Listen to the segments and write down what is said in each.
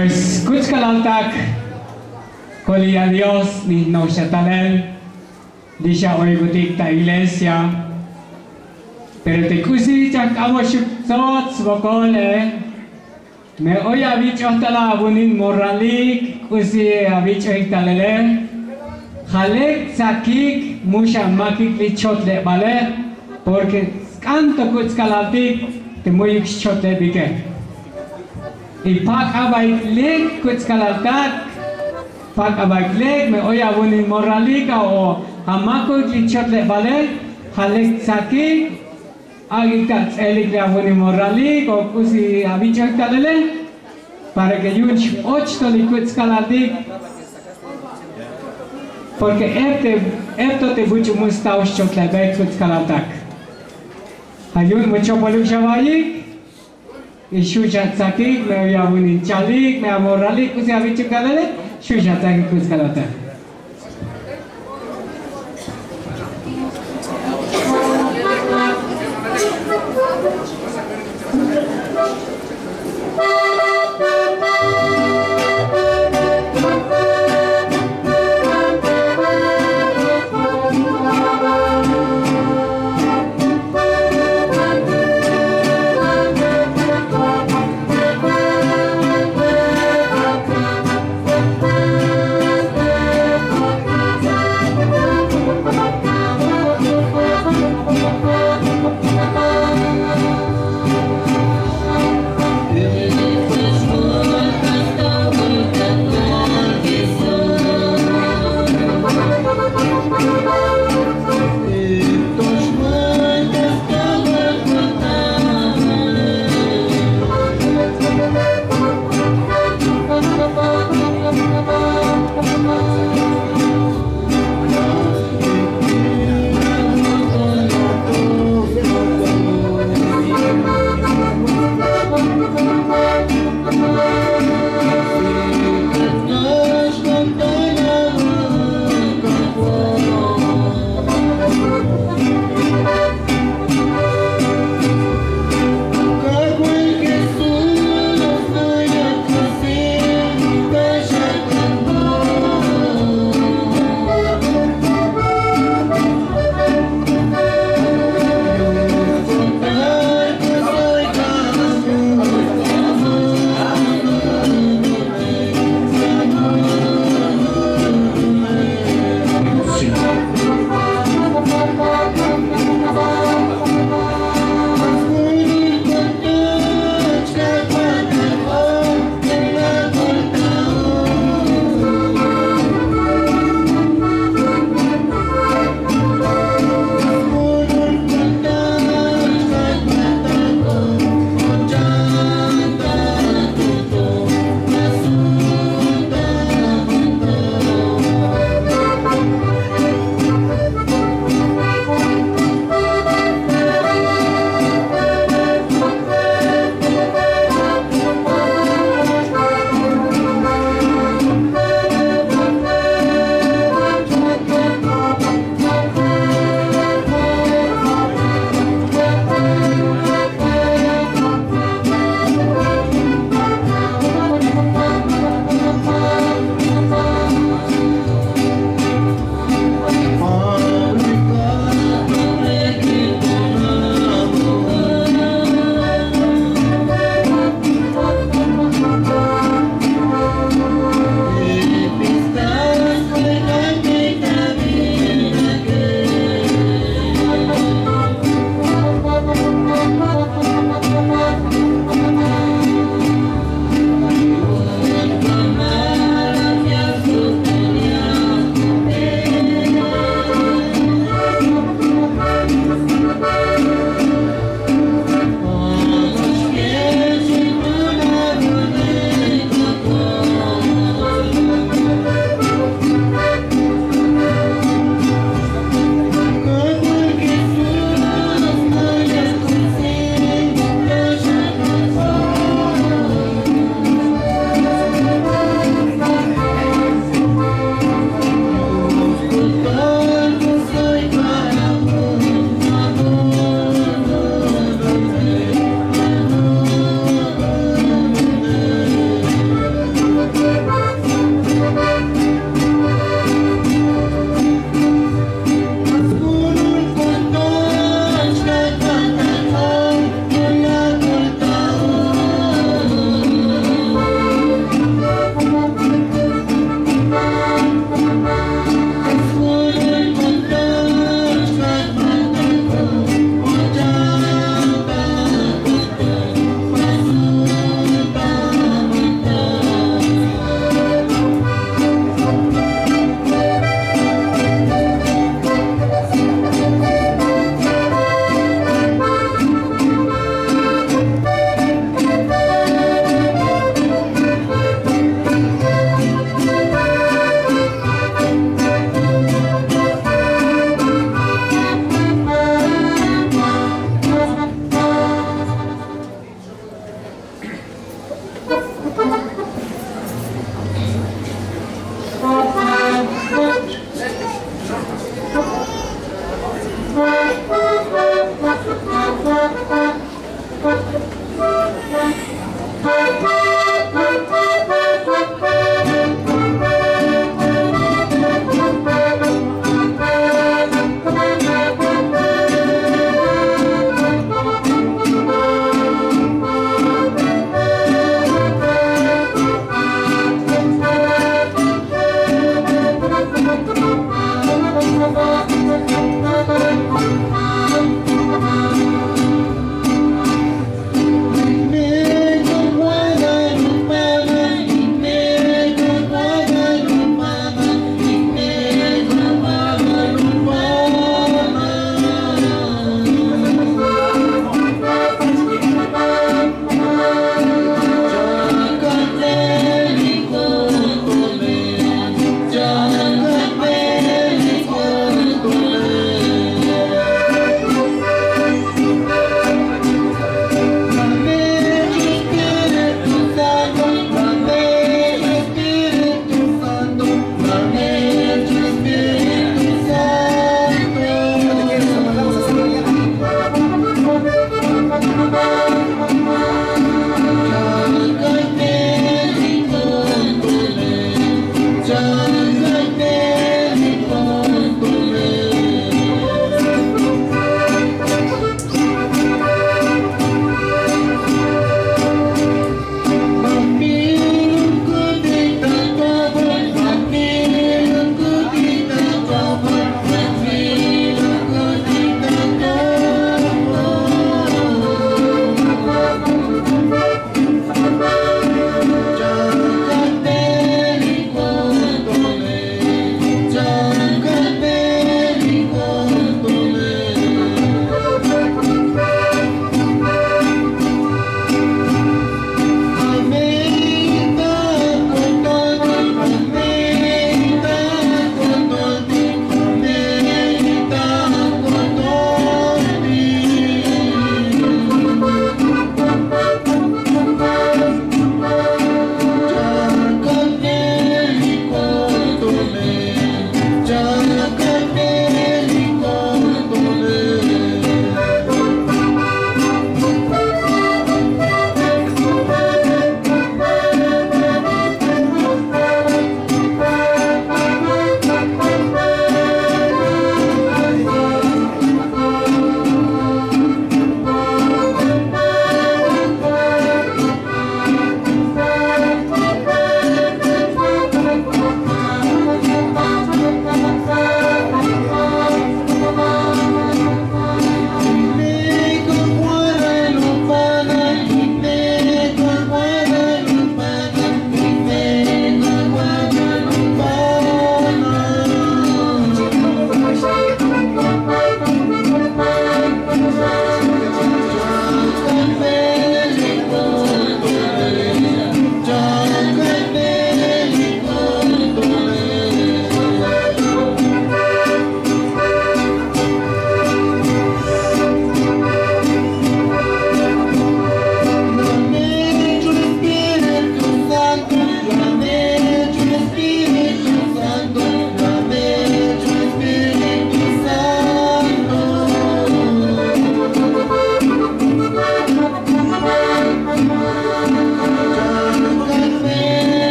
Pues Kutzkalaltak, Koli a Dios, ni no shatalel, disha oigutik ta iglesia, pero te kusi chak amo shukzot svokole, me oy avich ohtala abunin moralik, kusi avich ohtalele, Halek sakik musha makik lichot le bale, porque canto Kutzkalaltik, te muy chot le Im Parkarbeit cuț Kalalkat, Parkarbeit Leg, me oia buni moralika o hamako klichot le balet, halek saki, agikat elik le buni moralik o kusi abicho kalele, pare că yunch ochto li kurz Kalaldik, porque este esto te bucho mustausch chot le cuț kurz Kalaltak. Ayun mucho poluk javayik, शिवशास्त्री मैं अभी चालीक मैं अमोरालिक कुछ अभी चुका शिवशास्त्री कुछ कल होता है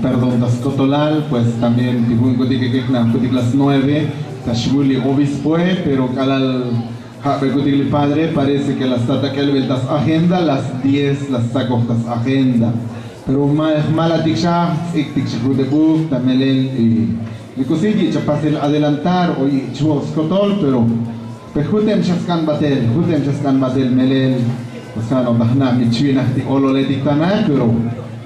Perdón das Cotolal, pues también Tibun Gotik Kekna Gotik las 9, Tashguli Obispo, pero Kalal Gotik Padre, parece que las Tata Kelvel das Agenda, las 10 las Sacos das Agenda. Pero mala tiksha, ik tiksha Gudebuk, también el Likusigi, chapasil adelantar, hoy Chuos Kotol, pero Pejutem Shaskan Batel, Jutem Shaskan Batel Melel, pues no dahna michina ti olole dictana, pero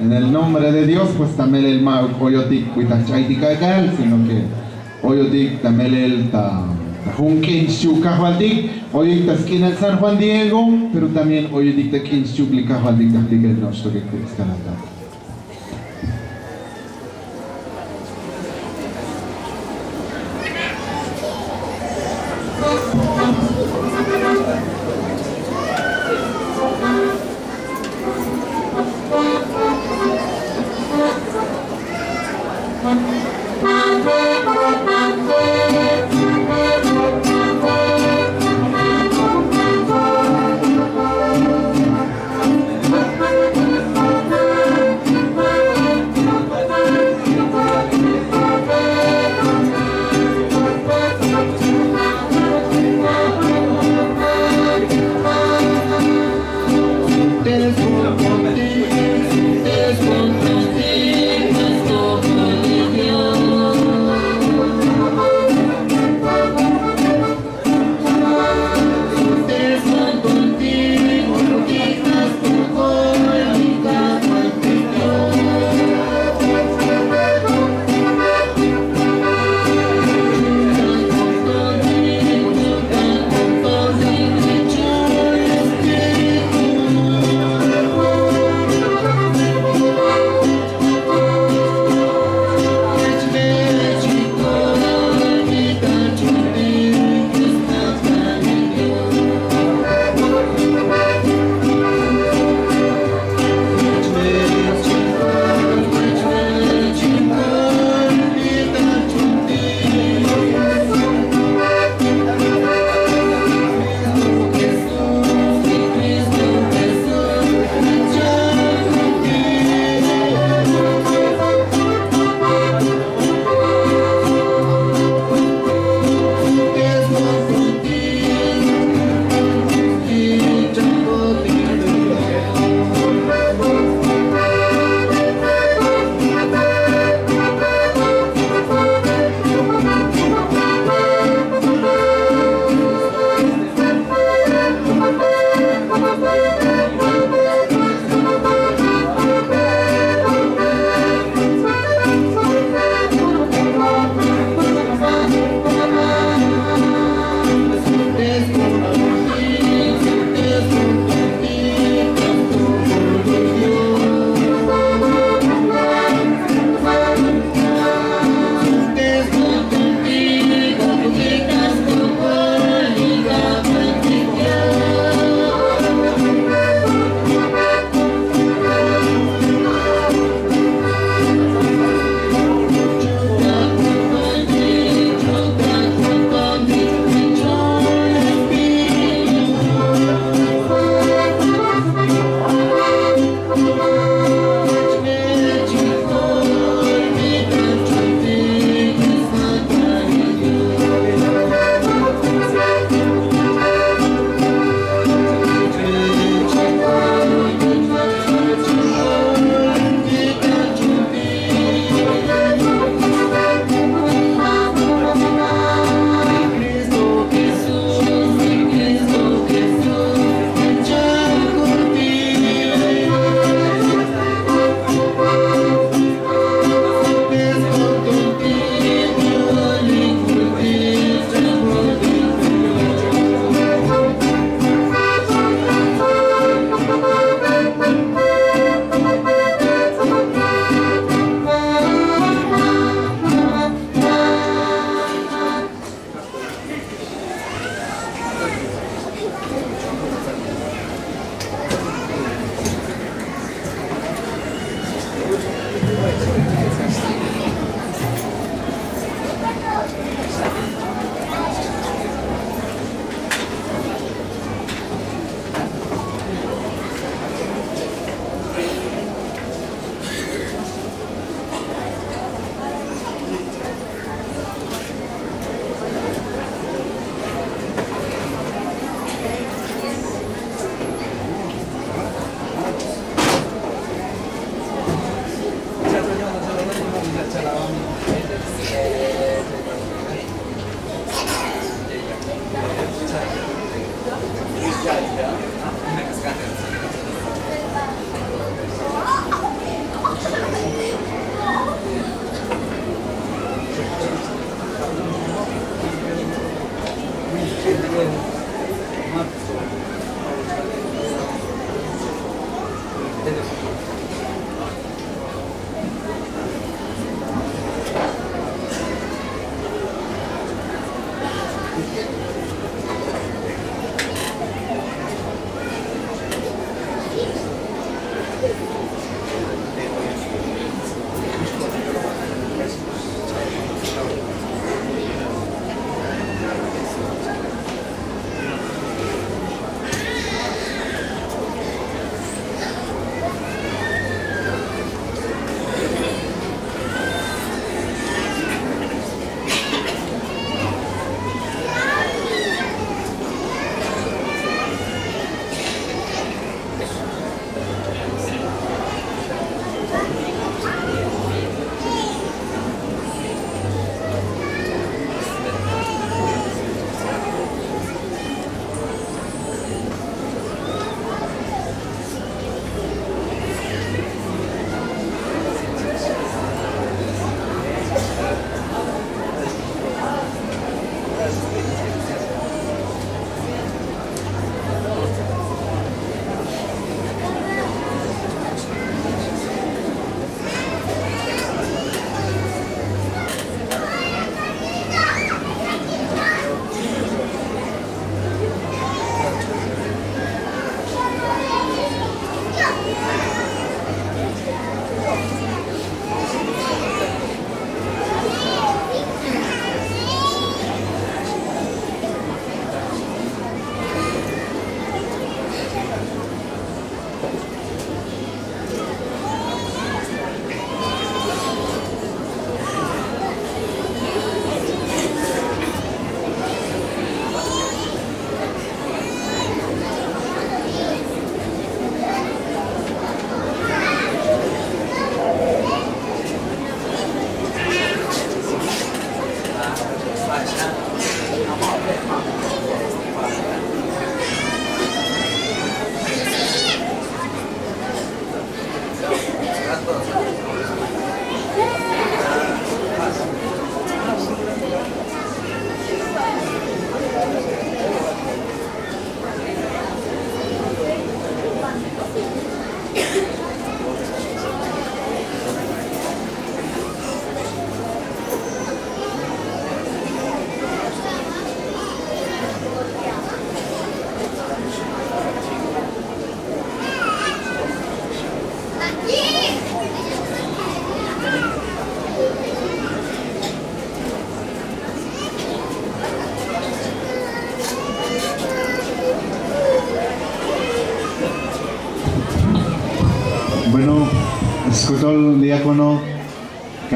en el nombre de Dios pues también el ma oyotik kuitachaitik kakal, sino que oyotik también el ta Junkin Shukahualdik, oyotik ta esquina San Juan Diego, pero también oyotik ta kin Shuklikahualdik tahtik el nostro que kuiskanata.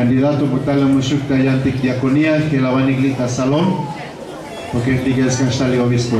Candidato por tal la diaconía, que la van a salón, porque que está el obispo.